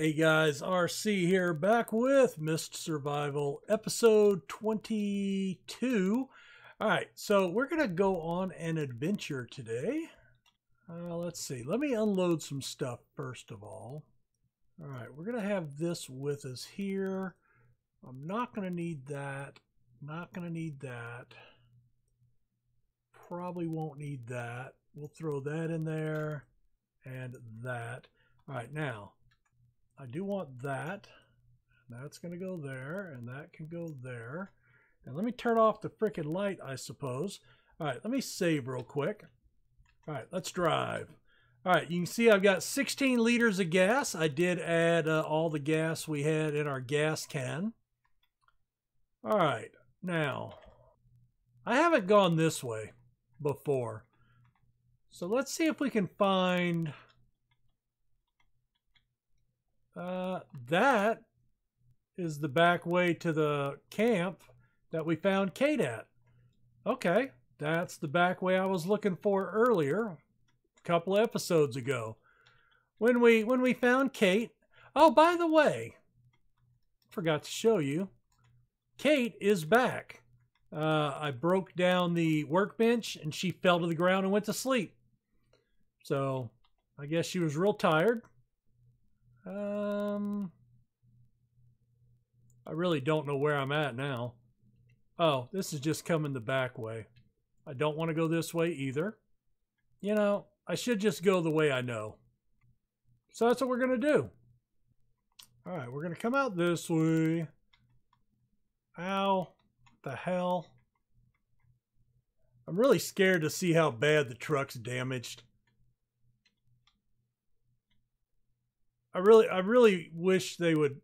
Hey guys, RC here, back with Mist Survival, episode 22. Alright, so we're going to go on an adventure today. Uh, let's see, let me unload some stuff first of all. Alright, we're going to have this with us here. I'm not going to need that, not going to need that. Probably won't need that. We'll throw that in there and that. Alright, now I do want that. That's going to go there, and that can go there. And let me turn off the freaking light, I suppose. All right, let me save real quick. All right, let's drive. All right, you can see I've got 16 liters of gas. I did add uh, all the gas we had in our gas can. All right, now, I haven't gone this way before. So let's see if we can find uh, that is the back way to the camp that we found Kate at. Okay, that's the back way I was looking for earlier, a couple episodes ago. When we when we found Kate. Oh, by the way, forgot to show you. Kate is back. Uh, I broke down the workbench and she fell to the ground and went to sleep. So I guess she was real tired. Um, I really don't know where I'm at now. Oh, this is just coming the back way. I don't want to go this way either. You know, I should just go the way I know. So that's what we're going to do. All right, we're going to come out this way. Ow. The hell? I'm really scared to see how bad the truck's damaged. I really, I really wish they would,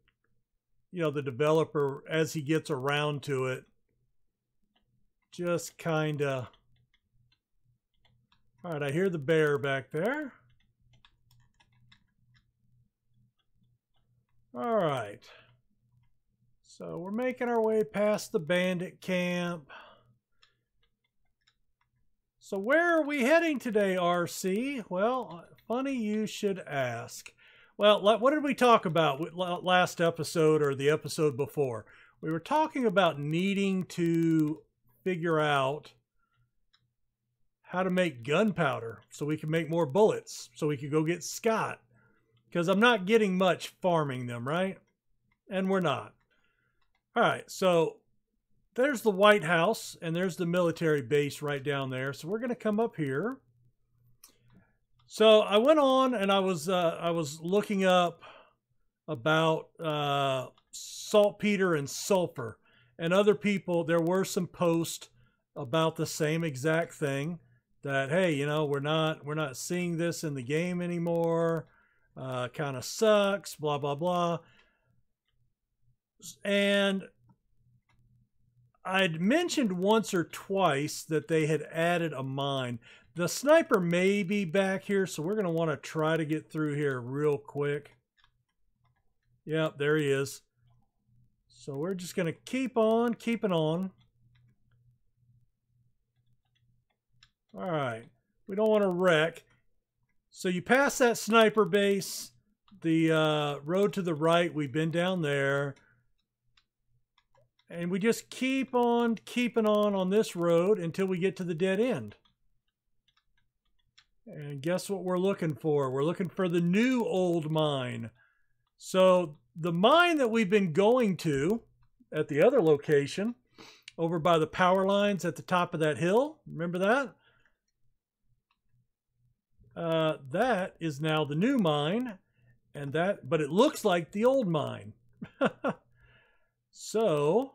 you know, the developer as he gets around to it, just kind of. All right, I hear the bear back there. All right. So we're making our way past the bandit camp. So where are we heading today, RC? Well, uh, funny you should ask. Well, what did we talk about last episode or the episode before? We were talking about needing to figure out how to make gunpowder so we can make more bullets, so we could go get Scott. Because I'm not getting much farming them, right? And we're not. All right, so there's the White House, and there's the military base right down there. So we're going to come up here. So I went on and I was uh, I was looking up about uh, saltpeter and sulfur, and other people. There were some posts about the same exact thing. That hey, you know, we're not we're not seeing this in the game anymore. Uh, kind of sucks. Blah blah blah. And I'd mentioned once or twice that they had added a mine. The sniper may be back here, so we're going to want to try to get through here real quick. Yep, there he is. So we're just going to keep on keeping on. All right. We don't want to wreck. So you pass that sniper base, the uh, road to the right, we've been down there. And we just keep on keeping on on this road until we get to the dead end. And guess what we're looking for? We're looking for the new old mine. So the mine that we've been going to at the other location over by the power lines at the top of that hill, remember that? Uh, that is now the new mine and that but it looks like the old mine so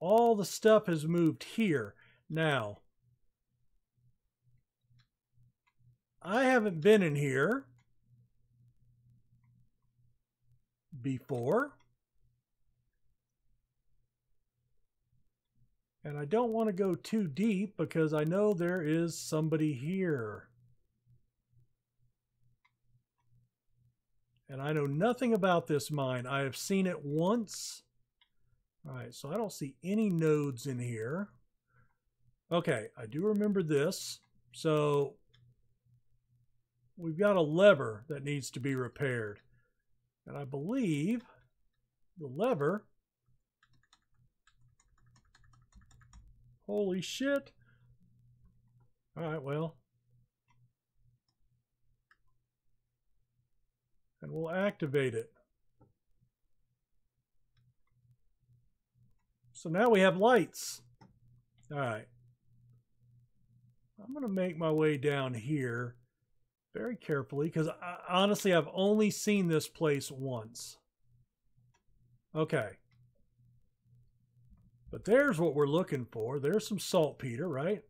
all the stuff has moved here now I haven't been in here before. And I don't want to go too deep because I know there is somebody here. And I know nothing about this mine. I have seen it once. All right, so I don't see any nodes in here. Okay, I do remember this. So we've got a lever that needs to be repaired. And I believe the lever. Holy shit. All right, well. And we'll activate it. So now we have lights. All right. I'm going to make my way down here very carefully because honestly, I've only seen this place once. Okay. But there's what we're looking for. There's some saltpeter, right?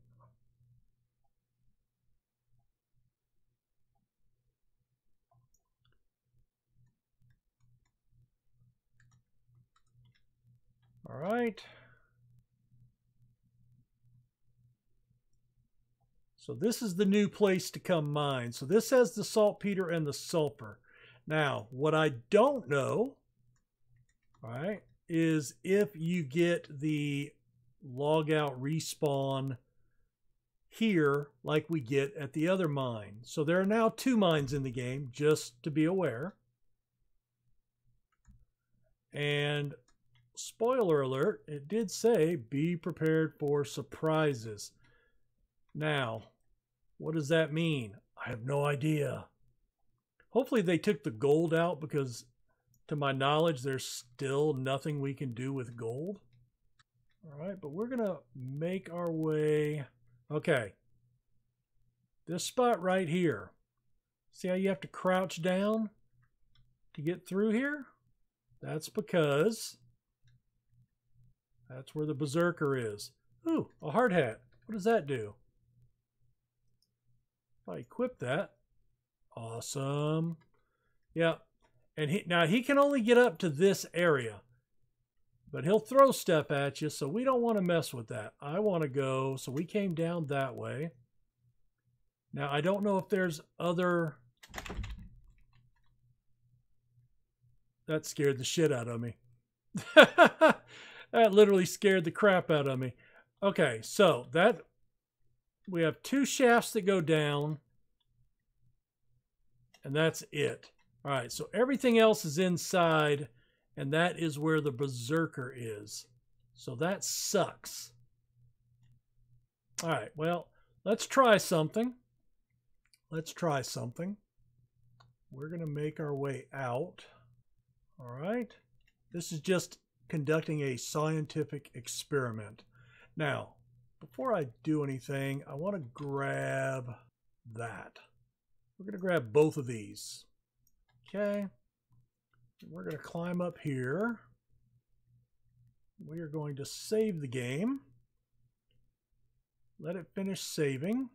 All right. So this is the new place to come mine. So this has the saltpeter and the sulfur. Now, what I don't know, all right, is if you get the log out respawn here like we get at the other mine. So there are now two mines in the game, just to be aware. And spoiler alert, it did say be prepared for surprises. Now, what does that mean? I have no idea. Hopefully they took the gold out because to my knowledge there's still nothing we can do with gold. All right, but we're going to make our way. Okay. This spot right here. See how you have to crouch down to get through here? That's because that's where the berserker is. Ooh, a hard hat. What does that do? I equip that, awesome. Yeah, and he now he can only get up to this area, but he'll throw stuff at you, so we don't want to mess with that. I want to go, so we came down that way. Now, I don't know if there's other... That scared the shit out of me. That literally scared the crap out of me. Okay, so that we have two shafts that go down, and that's it. All right, so everything else is inside, and that is where the Berserker is. So that sucks. All right, well, let's try something. Let's try something. We're going to make our way out. All right. This is just conducting a scientific experiment. Now, before I do anything, I want to grab that. We're going to grab both of these. Okay. We're going to climb up here. We are going to save the game. Let it finish saving.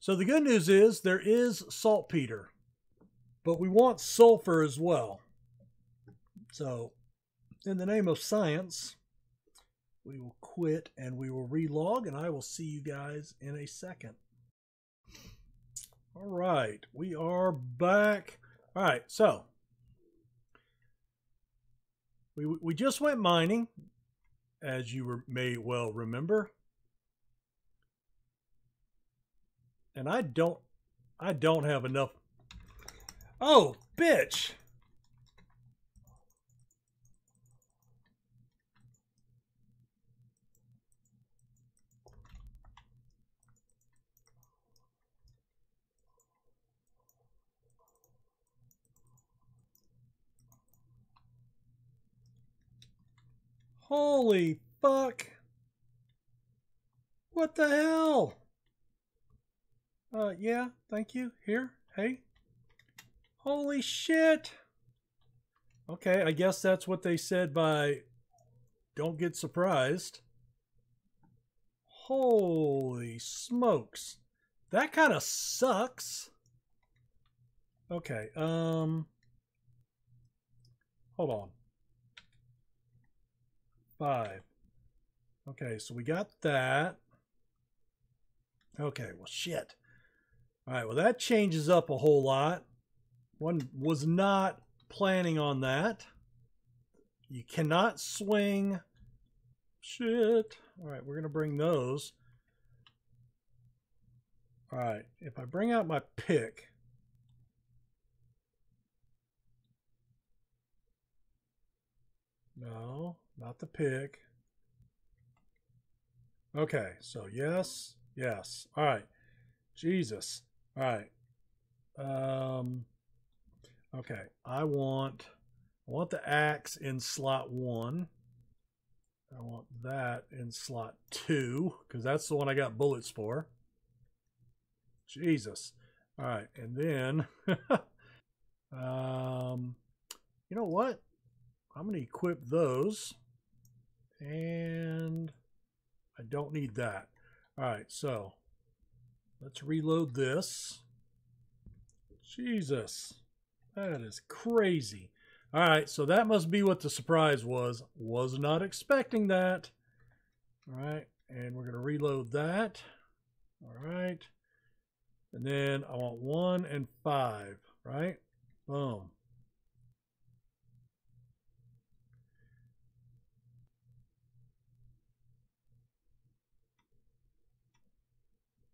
So the good news is there is saltpeter, but we want sulfur as well. So in the name of science, we will quit and we will relog, and I will see you guys in a second. All right, we are back. All right, so we we just went mining, as you may well remember, and I don't I don't have enough. Oh, bitch! Holy fuck. What the hell? Uh, yeah, thank you. Here, hey. Holy shit. Okay, I guess that's what they said by don't get surprised. Holy smokes. That kind of sucks. Okay, um... Hold on five. Okay, so we got that. Okay, well, shit. All right, well, that changes up a whole lot. One was not planning on that. You cannot swing. Shit. All right, we're going to bring those. All right, if I bring out my pick, no, not the pick. Okay, so yes, yes. All right. Jesus. All right. Um okay, I want I want the axe in slot 1. I want that in slot 2 cuz that's the one I got bullets for. Jesus. All right, and then um you know what? I'm to equip those. And I don't need that. All right, so let's reload this. Jesus, that is crazy. All right, so that must be what the surprise was. Was not expecting that. All right, and we're going to reload that. All right. And then I want one and five, right? Boom.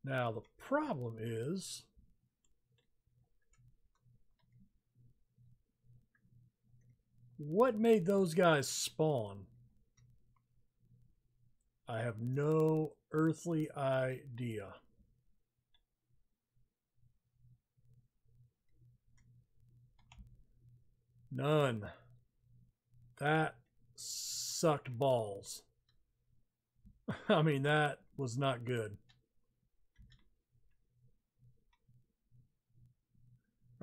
Now the problem is what made those guys spawn? I have no earthly idea. None. That sucked balls. I mean, that was not good.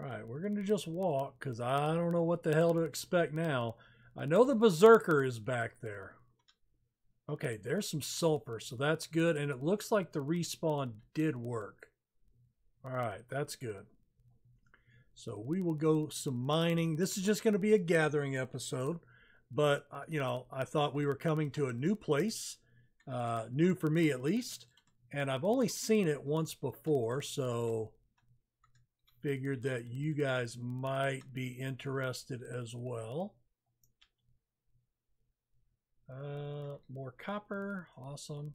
All right, we're going to just walk because I don't know what the hell to expect now. I know the Berserker is back there. Okay, there's some sulfur, so that's good. And it looks like the respawn did work. All right, that's good. So we will go some mining. This is just going to be a gathering episode. But, uh, you know, I thought we were coming to a new place. Uh, new for me, at least. And I've only seen it once before, so figured that you guys might be interested as well. Uh, more copper, awesome.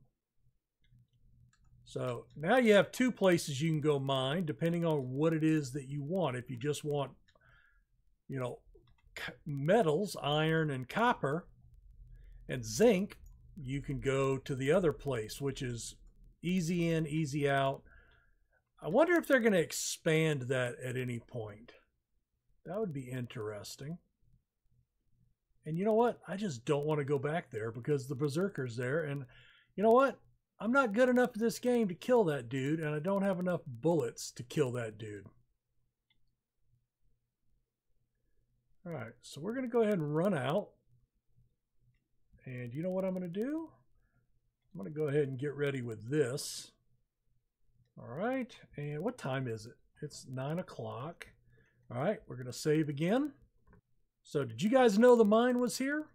So now you have two places you can go mine, depending on what it is that you want. If you just want, you know, metals, iron and copper, and zinc, you can go to the other place, which is easy in, easy out. I wonder if they're going to expand that at any point. That would be interesting. And you know what? I just don't want to go back there because the Berserker's there. And you know what? I'm not good enough at this game to kill that dude, and I don't have enough bullets to kill that dude. Alright, so we're going to go ahead and run out. And you know what I'm going to do? I'm going to go ahead and get ready with this. All right, and what time is it? It's 9 o'clock. All right, we're to save again. So did you guys know the mine was here?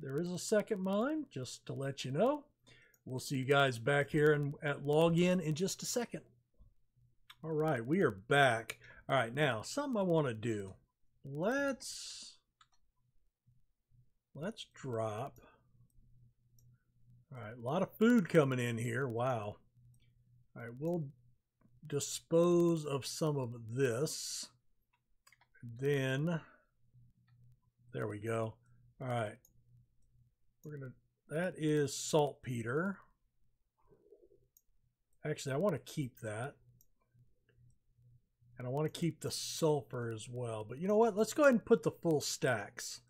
There is a second mine, just to let you know. We'll see you guys back here and at login in just a second. All right, we are back. All right, now something I want to do. Let's let's drop. All right, a lot of food coming in here. Wow. All right, we'll dispose of some of this. Then, there we go. All right, we're gonna. That is saltpeter. Actually, I want to keep that. And I want to keep the sulfur as well. But you know what? Let's go ahead and put the full stacks.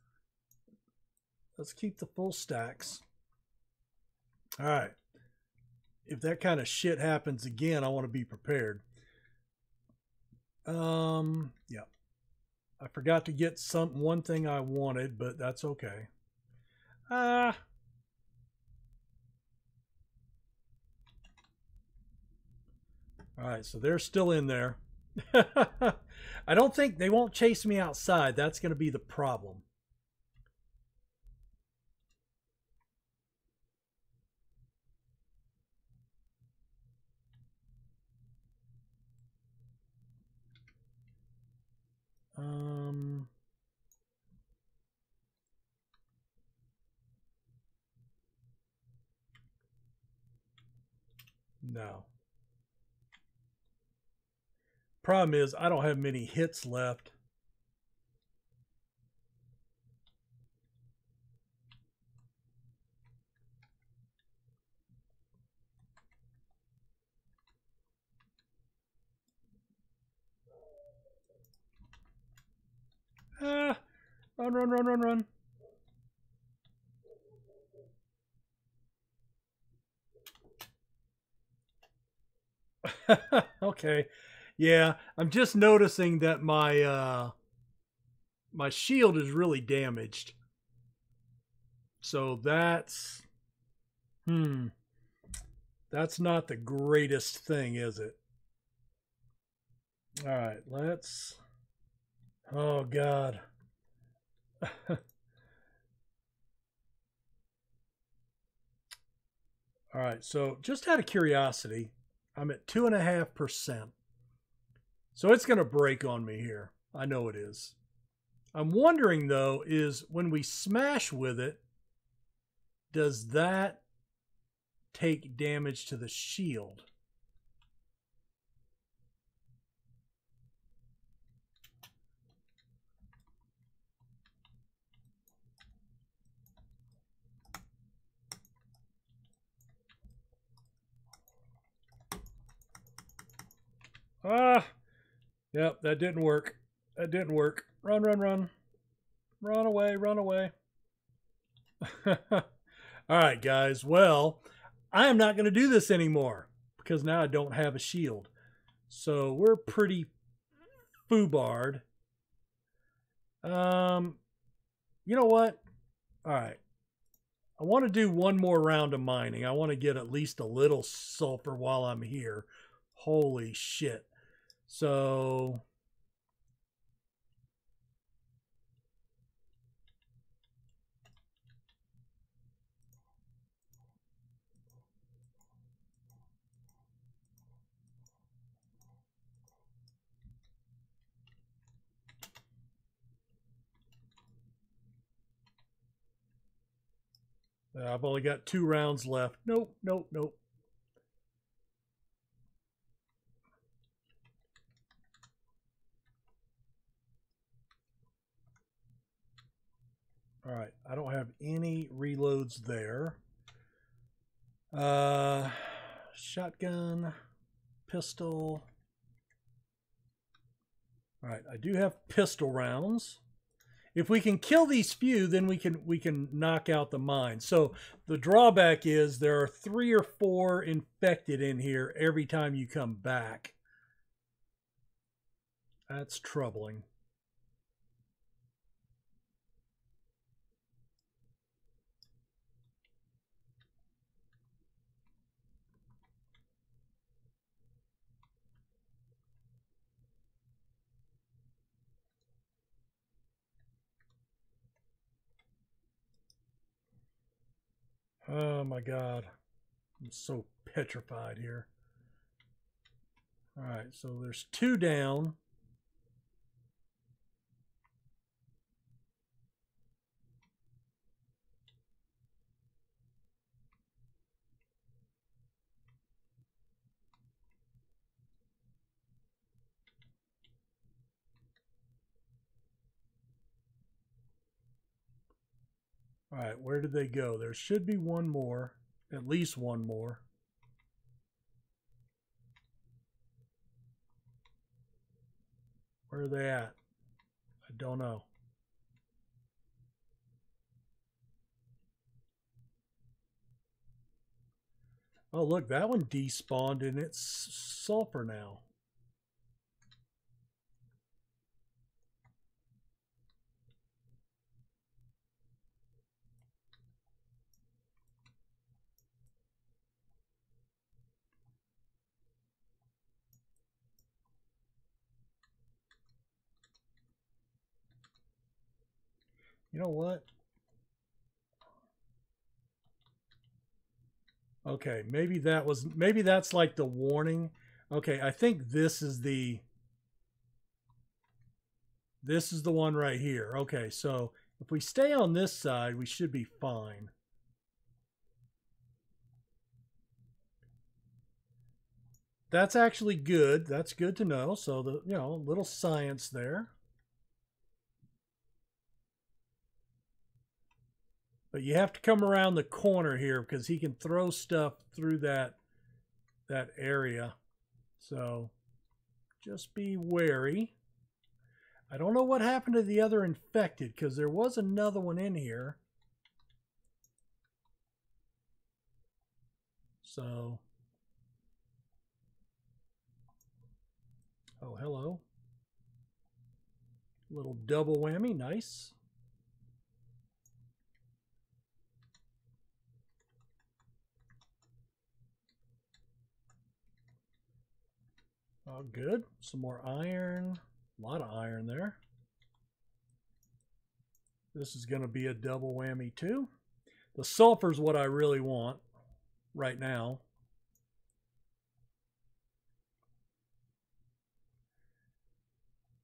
Let's keep the full stacks. All right if that kind of shit happens again, I want to be prepared. Um, yeah. I forgot to get some one thing I wanted, but that's okay. Ah. Uh, all right, so they're still in there. I don't think they won't chase me outside. That's going to be the problem. No. Problem is, I don't have many hits left. Ah, run, run, run, run, run. okay. Yeah, I'm just noticing that my uh my shield is really damaged. So that's hmm. That's not the greatest thing, is it? All right, let's Oh god. All right, so just out of curiosity, I'm at two and a half percent. So it's going to break on me here. I know it is. I'm wondering though, is when we smash with it, does that take damage to the shield? Ah, yep, that didn't work. That didn't work. Run, run, run. Run away, run away. All right, guys. Well, I am not going to do this anymore because now I don't have a shield. So we're pretty foobarred. Um, you know what? All right. I want to do one more round of mining. I want to get at least a little sulfur while I'm here. Holy shit. So I've only got two rounds left. Nope, nope, nope. All right, I don't have any reloads there. Uh, shotgun, pistol. All right, I do have pistol rounds. If we can kill these few, then we can we can knock out the mine. So the drawback is there are three or four infected in here every time you come back. That's troubling. Oh my god. I'm so petrified here. Alright, so there's two down. All right, where did they go? There should be one more, at least one more. Where are they at? I don't know. Oh, look, that one despawned and it's sulfur now. You know what? Okay, maybe that was maybe that's like the warning. Okay, I think this is the this is the one right here. Okay, so if we stay on this side, we should be fine. That's actually good. That's good to know. So the, you know, little science there. But you have to come around the corner here because he can throw stuff through that that area. So just be wary. I don't know what happened to the other infected because there was another one in here. So, oh, hello. Little double whammy, nice. Oh, good. Some more iron. A lot of iron there. This is going to be a double whammy too. The sulfur is what I really want right now.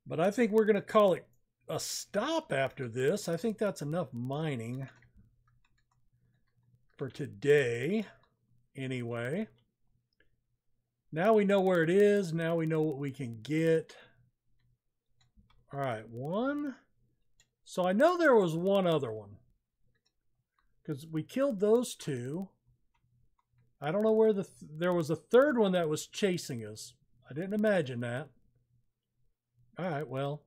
But I think we're going to call it a stop after this. I think that's enough mining for today anyway. Now we know where it is. Now we know what we can get. All right, one. So I know there was one other one. Because we killed those two. I don't know where the... Th there was a third one that was chasing us. I didn't imagine that. All right, well.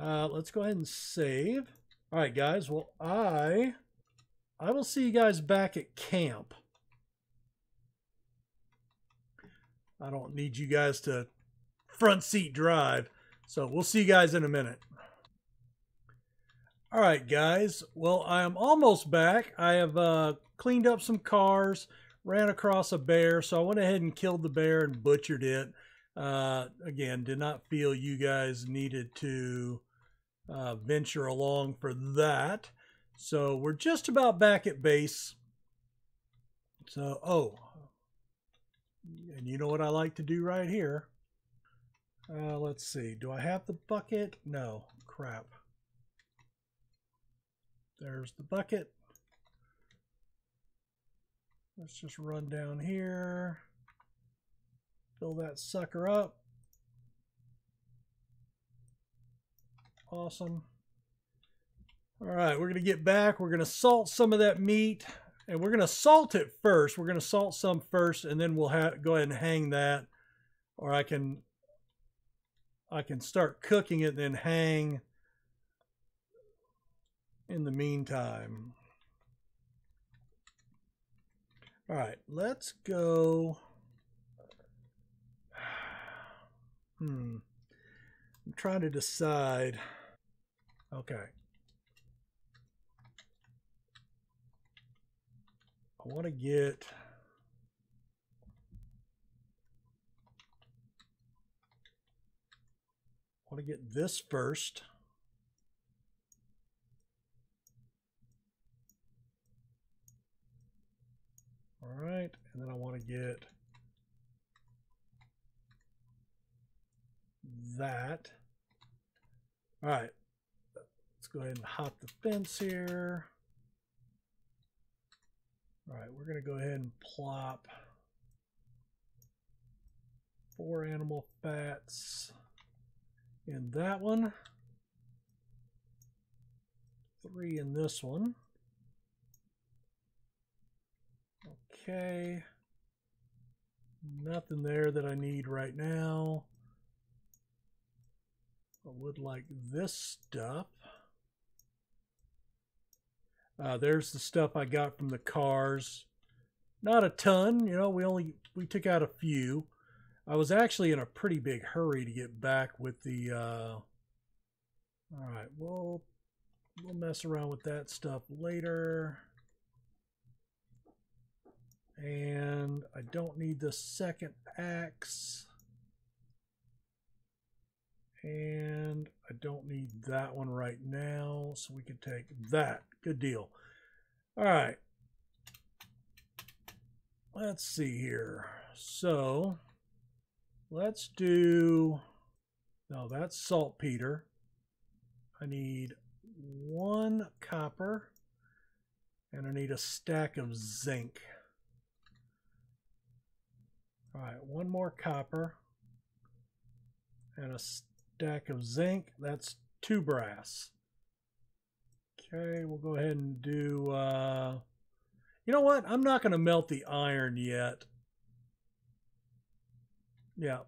Uh, let's go ahead and save. All right, guys. Well, I... I will see you guys back at camp. I don't need you guys to front seat drive. So we'll see you guys in a minute. All right, guys. Well, I am almost back. I have uh, cleaned up some cars, ran across a bear, so I went ahead and killed the bear and butchered it. Uh, again, did not feel you guys needed to uh, venture along for that. So we're just about back at base. So, oh, and you know what I like to do right here? Uh, let's see. Do I have the bucket? No. Crap. There's the bucket. Let's just run down here. Fill that sucker up. Awesome. All right, we're going to get back. We're going to salt some of that meat. And we're going to salt it first. We're going to salt some first, and then we'll go ahead and hang that. Or I can I can start cooking it, and then hang in the meantime. All right, let's go. Hmm. I'm trying to decide. Okay. I want to get I want to get this first. All right, and then I want to get that. All right, let's go ahead and hop the fence here. All right, we're going to go ahead and plop four animal fats in that one. Three in this one. Okay. Nothing there that I need right now. I would like this stuff. Uh, there's the stuff I got from the cars. Not a ton, you know, we only, we took out a few. I was actually in a pretty big hurry to get back with the, uh, all right, we'll, we'll mess around with that stuff later. And I don't need the second axe. And I don't need that one right now, so we could take that. Good deal. All right. Let's see here. So let's do, no, that's saltpeter. I need one copper and I need a stack of zinc. All right, one more copper and a stack of zinc. That's two brass. Okay, we'll go ahead and do, uh, you know what? I'm not going to melt the iron yet. Yeah.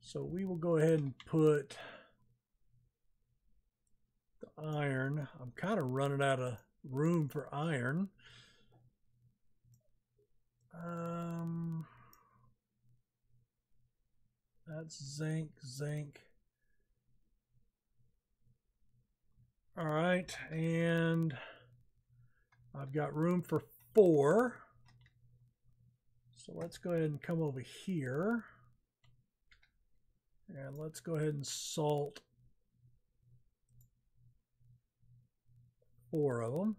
So we will go ahead and put the iron. I'm kind of running out of room for iron. Um, that's zinc, zinc. All right, and I've got room for four. So let's go ahead and come over here. And let's go ahead and salt four of them.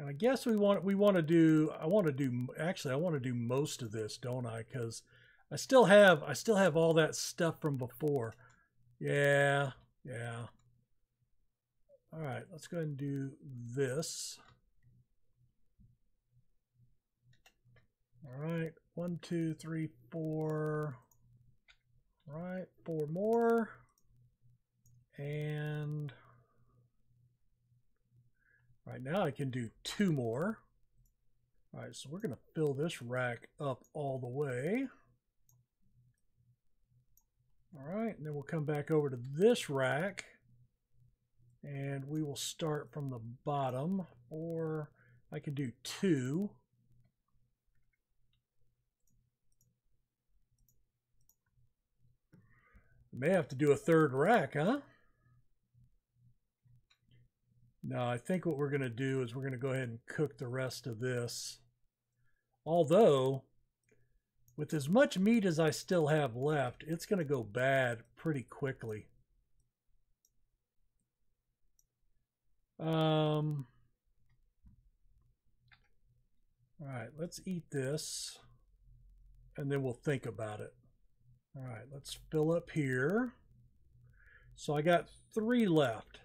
And I guess we want we want to do I want to do actually I want to do most of this, don't I? Because I still have I still have all that stuff from before. Yeah, yeah. All right, let's go and do this. All right, one, two, three, four. All right, four more. And right now I can do two more. All right, so we're going to fill this rack up all the way. All right, and then we'll come back over to this rack and we will start from the bottom or I can do two. May have to do a third rack, huh? No, I think what we're going to do is we're going to go ahead and cook the rest of this. Although, with as much meat as I still have left, it's going to go bad pretty quickly. Um, all right, let's eat this and then we'll think about it. All right, let's fill up here. So I got three left.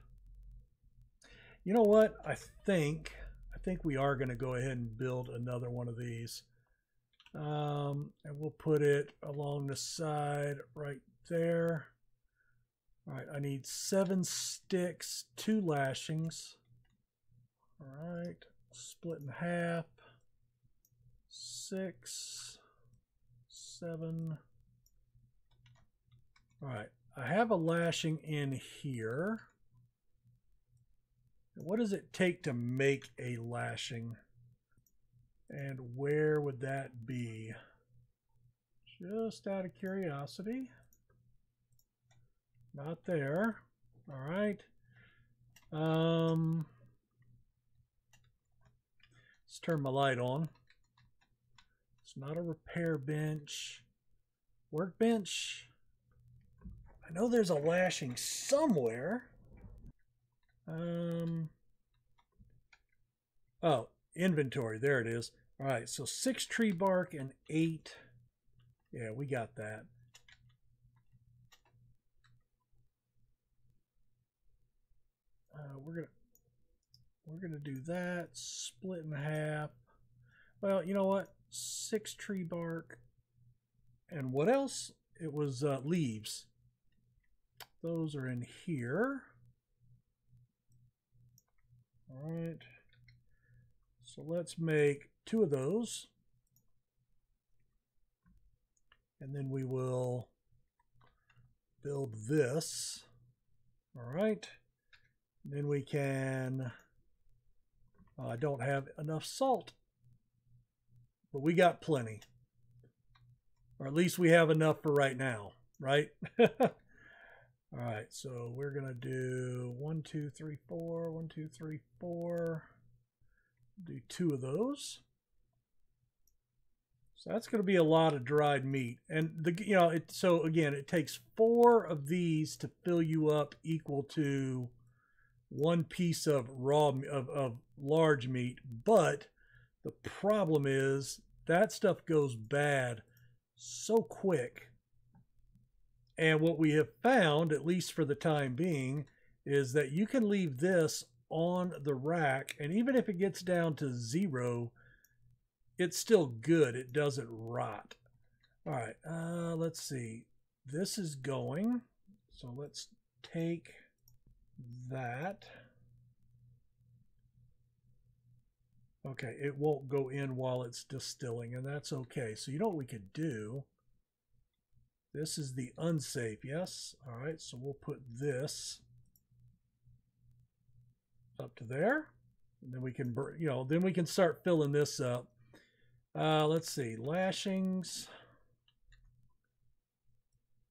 You know what? I think I think we are going to go ahead and build another one of these. Um, and we'll put it along the side right there. All right, I need seven sticks, two lashings. All right, split in half. Six, seven. All right, I have a lashing in here. What does it take to make a lashing? And where would that be? Just out of curiosity. Not there. All right. Um, let's turn my light on. It's not a repair bench. Workbench. I know there's a lashing somewhere. Um, oh, inventory. There it is. All right, so six tree bark and eight. Yeah, we got that. Uh, we're gonna we're gonna do that. Split in half. Well, you know what? Six tree bark. And what else? It was uh, leaves. Those are in here. All right. So let's make two of those. And then we will build this. All right. Then we can, uh, I uh, don't have enough salt, but we got plenty. Or at least we have enough for right now, right? All right, so we're going to do one, two, three, four, one, two, three, four. Do two of those. So that's going to be a lot of dried meat. And the you know, it so again, it takes 4 of these to fill you up equal to one piece of raw of, of large meat, but the problem is that stuff goes bad so quick and what we have found, at least for the time being, is that you can leave this on the rack, and even if it gets down to zero, it's still good. It doesn't rot. All right, uh, let's see. This is going. So let's take that. Okay, it won't go in while it's distilling, and that's okay. So you know what we could do? This is the unsafe, yes? All right, so we'll put this up to there. And then we can, you know, then we can start filling this up. Uh, let's see, lashings.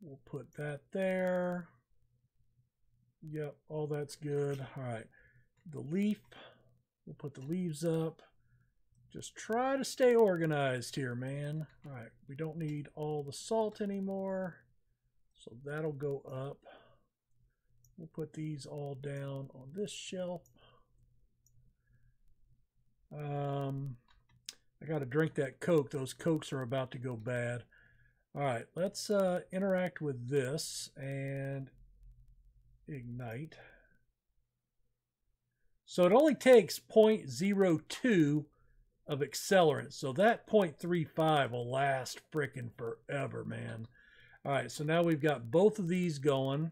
We'll put that there. Yep, all that's good. All right, the leaf. We'll put the leaves up. Just try to stay organized here, man. All right, we don't need all the salt anymore. So that'll go up. We'll put these all down on this shelf. Um, I got to drink that Coke. Those Cokes are about to go bad. All right, let's uh, interact with this and ignite. So it only takes 0.02 of accelerant. So that 0.35 will last freaking forever, man. All right, so now we've got both of these going.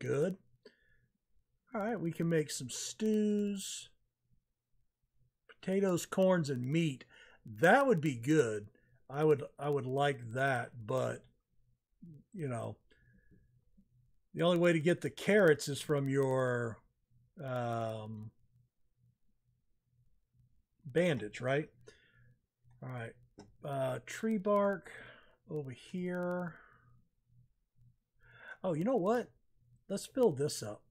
Good. All right, we can make some stews potatoes, corns, and meat. That would be good. I would I would like that, but you know, the only way to get the carrots is from your um, bandage, right? All right, uh, tree bark over here. Oh, you know what? Let's fill this up.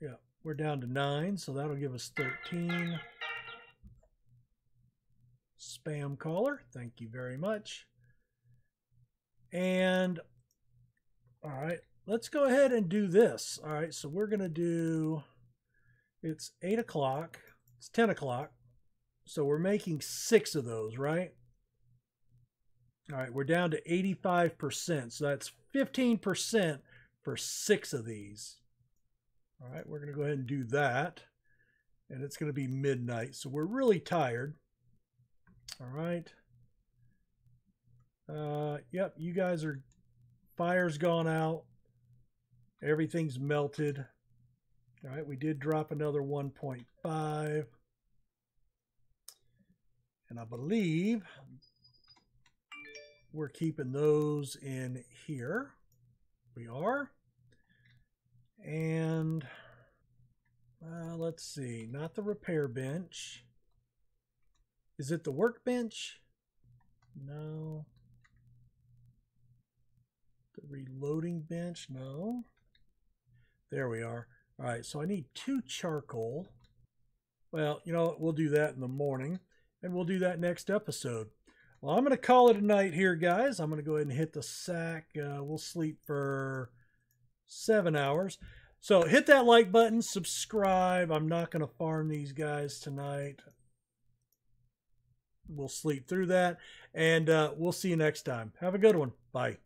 Yeah, we're down to nine, so that'll give us 13 spam caller. Thank you very much. And all right, let's go ahead and do this. All right, so we're going to do, it's 8 o'clock, it's 10 o'clock. So we're making six of those, right? All right, we're down to 85%. So that's 15% for six of these. All right, we're going to go ahead and do that. And it's going to be midnight. So we're really tired. All right. Uh, yep, you guys are, fire's gone out. Everything's melted. All right, we did drop another 1.5. And I believe we're keeping those in here. We are. And uh, let's see, not the repair bench. Is it the workbench? No. The reloading bench? No. There we are. All right, so I need two charcoal. Well, you know, we'll do that in the morning, and we'll do that next episode. Well, I'm going to call it a night here, guys. I'm going to go ahead and hit the sack. Uh, we'll sleep for seven hours. So hit that like button, subscribe. I'm not going to farm these guys tonight we'll sleep through that. And uh, we'll see you next time. Have a good one. Bye.